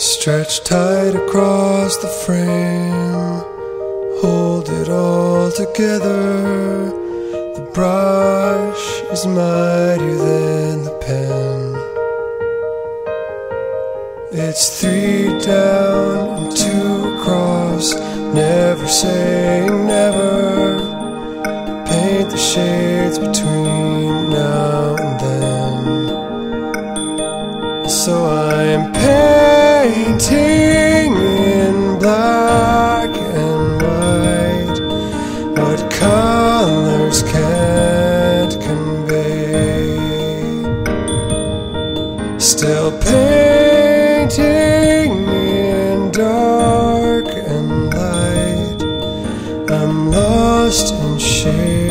Stretch tight across the frame, hold it all together. The brush is mightier than the pen. It's three down and two across, never saying never. Paint the shades between now and then. So I'm painting painting in black and white, what colors can't convey. Still painting in dark and light, I'm lost in shade.